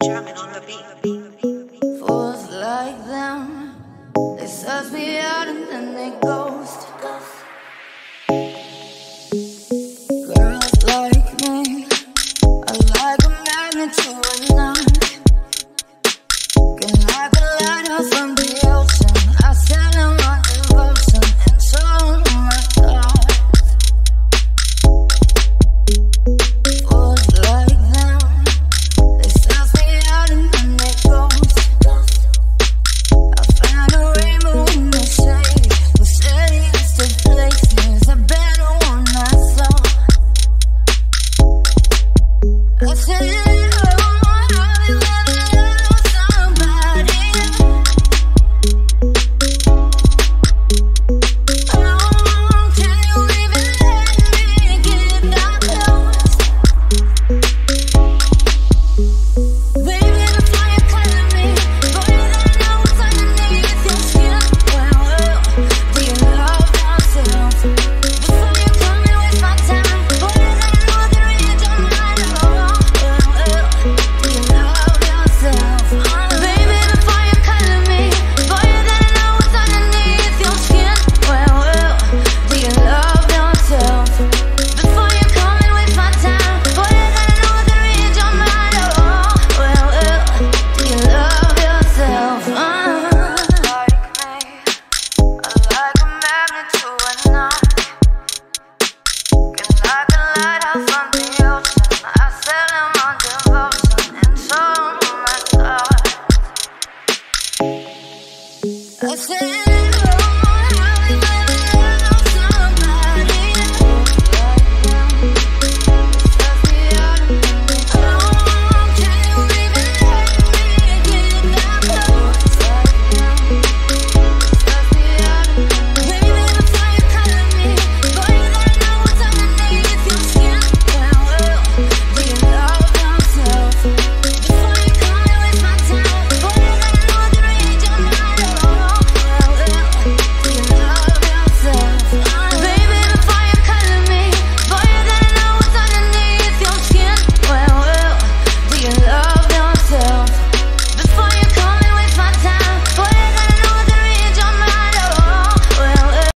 Fools like them, they me out and then they ghost. Girls like me, I like a magnet to a knife. A friend.